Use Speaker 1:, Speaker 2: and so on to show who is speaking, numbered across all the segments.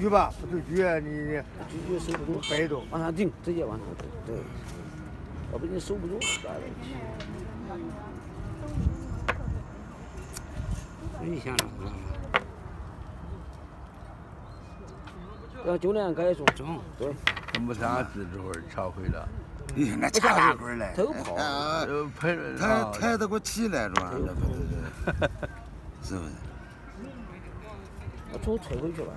Speaker 1: 举吧，不出举你
Speaker 2: 举举手不住，
Speaker 1: 摆动，
Speaker 2: 往上顶，直接往上顶，对，要不你收不住，咋的？
Speaker 3: 你想着了？
Speaker 2: 要就那样该中，
Speaker 3: 中，
Speaker 2: 对。
Speaker 4: 没啥子这会儿超会了。
Speaker 5: 咦，那掐大棍儿嘞！
Speaker 2: 他有跑，
Speaker 4: 呃，拍
Speaker 5: 抬抬得过起来是吧？这不是，是不是？
Speaker 2: 我从退回去吧。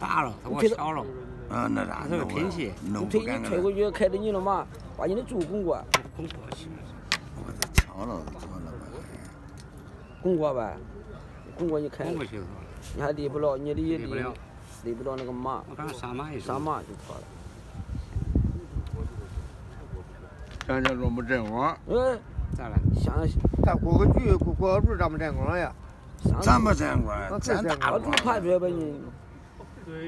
Speaker 3: 大了，他给我敲了。
Speaker 5: 嗯，那啥？
Speaker 3: 他是个拼气。
Speaker 2: 你推，你推过去，开着你的马，把你的猪拱过。
Speaker 3: 拱过去。
Speaker 5: 我这敲了，敲了吧？
Speaker 2: 拱过呗，拱过你开。
Speaker 3: 拱过去是吧？
Speaker 2: 你还离不了，你离
Speaker 3: 离不了，
Speaker 2: 离不了那个马。
Speaker 3: 我刚上马一
Speaker 2: 上马就错了。
Speaker 4: 想想说没阵光。
Speaker 2: 嗯，
Speaker 3: 咋了？
Speaker 2: 想
Speaker 1: 咱过个局，过过个柱，咱没沾光呀。
Speaker 5: 咱没沾光，咱大
Speaker 2: 猪爬出来吧你。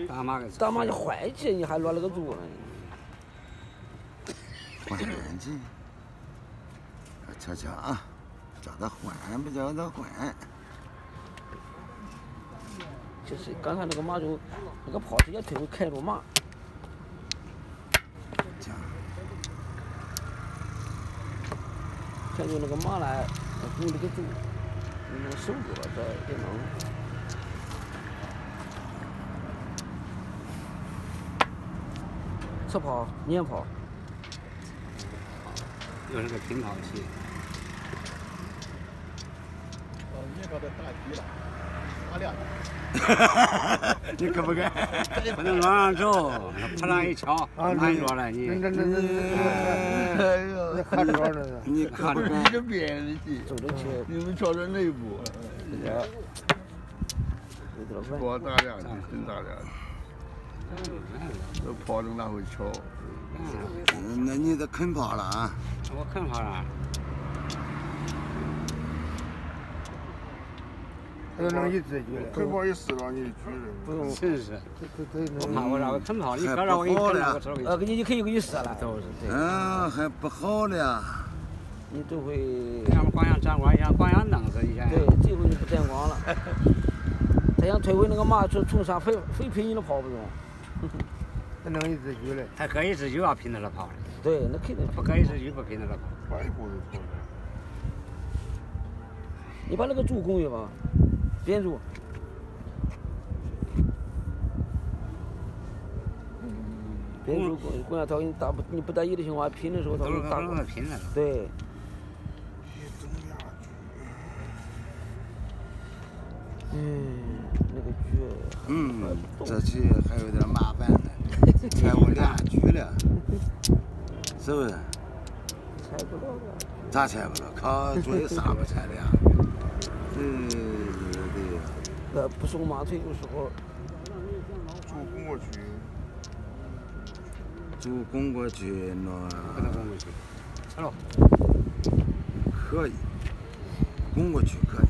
Speaker 3: 打马给。
Speaker 2: 打马就坏气，你还落了个猪呢。
Speaker 5: 换眼睛，瞧瞧啊，叫他换不叫他换。
Speaker 2: 就是刚才那个马就那个炮直接推回开路马。先用那个马来拱这个猪，你能守住了再给弄。侧炮、撵炮。
Speaker 3: 又是个拼炮器。
Speaker 6: 哦，你说这打低了，打亮。
Speaker 5: 你可不敢，
Speaker 3: 不能往上走，啪啦一敲，慢着了你。
Speaker 1: 那那那那，哎呦，看着呢，
Speaker 5: 你看着
Speaker 4: 你这别人的戏，
Speaker 2: 走着去。
Speaker 4: 你们瞧这内部，多大量的，真大量的。这炮能哪会敲？
Speaker 5: 那你得啃炮了啊！
Speaker 3: 我啃炮了。
Speaker 1: 他能一直举，
Speaker 6: 啃炮一死让你举
Speaker 1: 不用，
Speaker 3: 真是。
Speaker 1: 我
Speaker 3: 怕我让我啃炮，你哥让我给你啃了，我手给你。
Speaker 2: 呃，给你你可以给你射了，都是。
Speaker 5: 嗯，还不好了。
Speaker 2: 你都会。
Speaker 3: 要么光想沾光，想光想弄死一下。
Speaker 2: 对，这回就不沾光了。他想退回那个马，从从上非非拼你的炮不中。
Speaker 1: 他能一直举嘞。
Speaker 3: 他可以是就要拼他的炮的。
Speaker 2: 对，那肯定。
Speaker 3: 不可以是就不拼他的炮。
Speaker 6: 外国的炮。
Speaker 2: 你把那个猪拱一吧，边猪。边猪拱拱下头，你打不你不在意的情况下，拼的时候他会打过。
Speaker 3: 拼了。
Speaker 2: 对。嗯，
Speaker 5: 嗯，这局还有点麻烦呢，拆我俩局了，是不是？
Speaker 2: 猜不到了。
Speaker 5: 咋猜不到？靠嘴啥不猜的呀？对对对。
Speaker 2: 那不送马腿有时候。
Speaker 6: 猪拱过去。
Speaker 5: 猪拱过去，那。可以。拱过去可以。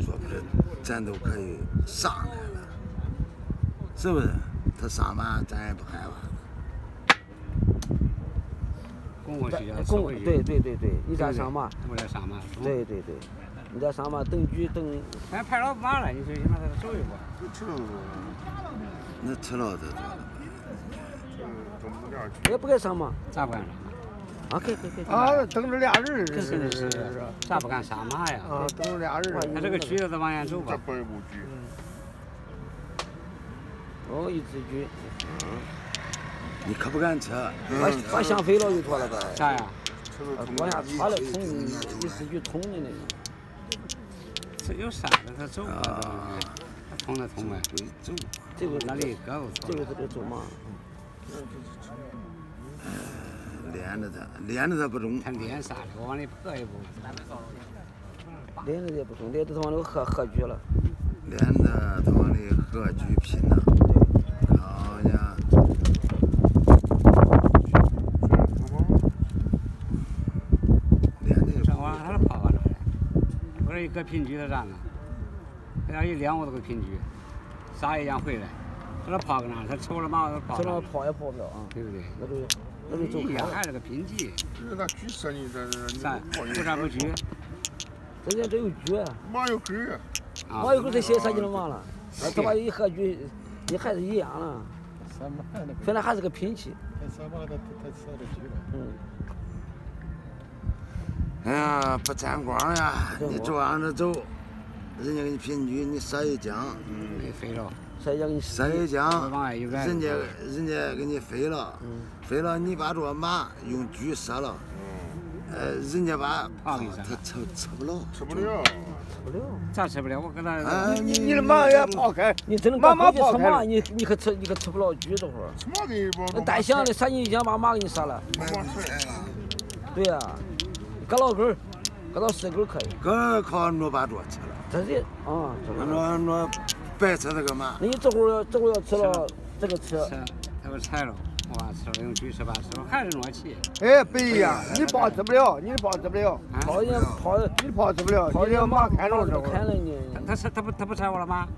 Speaker 5: 说不定咱都可以上来了，是不是？他上马咱也不害怕。
Speaker 3: 拱过去，
Speaker 2: 拱对对对对，你再上马，
Speaker 3: 我再上马。
Speaker 2: 对对对，你再上马等局等。
Speaker 3: 俺派老马了，你最起码再走一步。
Speaker 6: 吃了
Speaker 5: 那吃了再走。
Speaker 2: 也不该上嘛，
Speaker 3: 咋不敢上马？
Speaker 2: 啊，可以可以可以。
Speaker 1: 啊，等着俩人
Speaker 3: 是是是是，咋不敢杀马呀？
Speaker 1: 啊，等着俩人。
Speaker 3: 他这个局子再往前走吧。
Speaker 6: 这不不局。
Speaker 2: 哦，一只局。
Speaker 5: 你可不敢吃，
Speaker 2: 把把香飞了就妥了呗。
Speaker 3: 啥呀？
Speaker 2: 往下插了捅，一只局捅的那个。
Speaker 3: 这有扇子，他走啊，他捅他捅呗。
Speaker 5: 走。
Speaker 2: 这个
Speaker 3: 哪里
Speaker 2: 这个是个走马。
Speaker 5: 连着他，连着他不中。
Speaker 3: 他连啥的？我往里破一步。
Speaker 2: 连着也不中，连着他往里合合局了。
Speaker 5: 连着他往里合局拼了。好家连着。
Speaker 3: 这玩意儿他是跑到哪来？我这一搁平局他咋呢？这样一连我都个平局，啥也想回来。他这跑搁哪？他抽了马，他跑。
Speaker 2: 抽了跑也跑不了啊，
Speaker 3: 对不对？
Speaker 2: 那就那就走开了。
Speaker 3: 还是个平局。
Speaker 6: 这咋举这这？
Speaker 3: 啥？为啥不举？
Speaker 2: 这人真有局啊，
Speaker 4: 马有根儿，
Speaker 3: 啊
Speaker 2: 马有根才写三级的马了，那他妈一喝局，你还是一样了，
Speaker 6: 三马那个，
Speaker 2: 反正还是个拼气。
Speaker 6: 三马他他他射的局了。
Speaker 2: 嗯，
Speaker 5: 哎呀，不沾光呀！你这样子走，人家给你平局，你射一将，
Speaker 3: 没飞了，
Speaker 2: 谁让给你
Speaker 5: 射一将，
Speaker 3: 往外一软
Speaker 5: 人家人家给你飞了，
Speaker 2: 嗯
Speaker 5: 飞了你把这个马用狙射了，呃，人家把他吃吃不了。
Speaker 4: 吃不了。
Speaker 2: 吃不了。
Speaker 3: 咋吃不了？我跟他
Speaker 5: 哎，
Speaker 1: 你你的马也跑开，
Speaker 2: 你真的
Speaker 1: 马
Speaker 2: 搞高级吃马，
Speaker 1: 跑开了，
Speaker 2: 你你可吃你可吃不了狙这会儿。
Speaker 4: 什么给不？
Speaker 2: 那带响的三级一将把马给你杀了。
Speaker 4: 马摔了。
Speaker 2: 对呀、割老根儿，割到四根可以。
Speaker 5: 搁靠挪把桌吃了，
Speaker 2: 这是啊，这个。
Speaker 5: 挪挪白吃这个嘛。
Speaker 2: 那你这会儿这会儿要吃了这个吃，
Speaker 3: 吃，他给踩了，我把吃了，用锯吃吧，吃了还是挪起。
Speaker 1: 哎，不一样，你跑吃不了，你的跑吃不了，
Speaker 3: 啊，
Speaker 2: 跑人家跑
Speaker 1: 你的跑吃不了，
Speaker 2: 跑
Speaker 1: 你的马看着这
Speaker 2: 都
Speaker 1: 会儿，
Speaker 2: 看了你。
Speaker 3: 他他他不他不踩我了吗？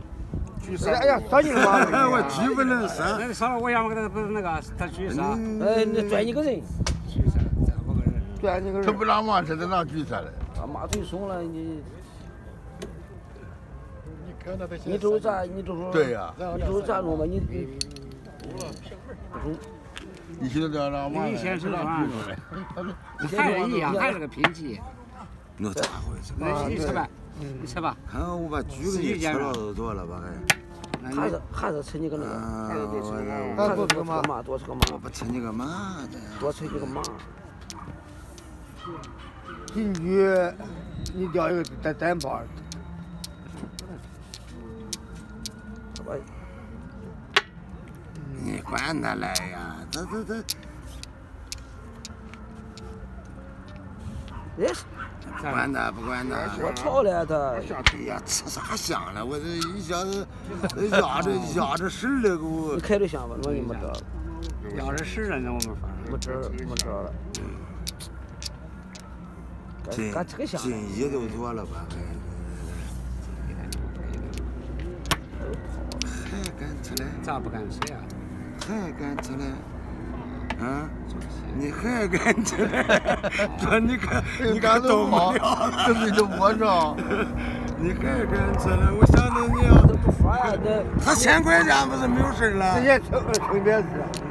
Speaker 4: 锯
Speaker 1: 哎呀，杀你
Speaker 5: 我举，不能生。
Speaker 3: 那烧了我要么给他不是那个他锯杀，
Speaker 2: 哎，你拽你个人，
Speaker 3: 锯杀，这我个人。
Speaker 1: 拽你个人。
Speaker 4: 他不，拿马车，他拿锯杀的。
Speaker 2: 啊马腿松了，你
Speaker 6: 你看到他
Speaker 2: 你这会咋？你这会儿
Speaker 4: 对呀，
Speaker 2: 你这会咋弄吧？你你
Speaker 4: 你现在这样拿马
Speaker 3: 你先
Speaker 4: 是拿
Speaker 3: 是吧
Speaker 4: 锯杀的。
Speaker 3: 还是一样，还是个拼级。
Speaker 5: 那咋回事？
Speaker 3: 那你吃吧，你吃吧。
Speaker 5: 看我把狙给你吃了都多了吧？还。
Speaker 2: 还是还是吃你个那个，
Speaker 5: 啊，
Speaker 2: 还是
Speaker 5: 我
Speaker 2: 多吃个嘛，多吃个
Speaker 5: 我，不吃你个马这。
Speaker 2: 多吃你个嘛。
Speaker 1: 平局，你掉一个单单跑，
Speaker 5: 你管他来呀，他他他。
Speaker 2: 哎，
Speaker 5: 管他不管他。
Speaker 2: 我操了他，
Speaker 5: 哎呀，吃啥香了？我这一下子压着 压着事儿了，给我
Speaker 2: 你。开着香吧，我就没辙了，
Speaker 3: 要是是人，那我没法儿。
Speaker 2: 没辙儿没辙儿了。
Speaker 5: 进
Speaker 2: 干这个香，
Speaker 5: 进一都多了吧？还敢吃嘞？
Speaker 3: 咋不敢吃呀？
Speaker 5: 还敢出来？啊？你还敢出来？这你可你可动不了了。
Speaker 4: 这没就摸着。
Speaker 5: 你还敢出来？我想着 你要
Speaker 2: 这不说呀，那
Speaker 5: 他千块钱不是没有事儿
Speaker 1: 这
Speaker 5: 了？
Speaker 1: 些成成别事，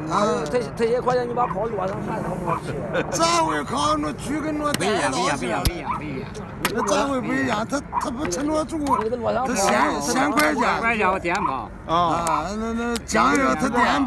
Speaker 2: 他他他些块钱你把炮落上还他不吃，
Speaker 5: 咋会烤那猪跟那
Speaker 3: 不一样，不一样，不一样，不一样，不一样。
Speaker 5: 那咋会不一样？他他不吃那猪，
Speaker 2: 他落上
Speaker 5: 他
Speaker 2: 炮，
Speaker 5: 咸咸块钱
Speaker 3: 拐角电炮，
Speaker 4: 啊，
Speaker 5: 啊，那那酱油他电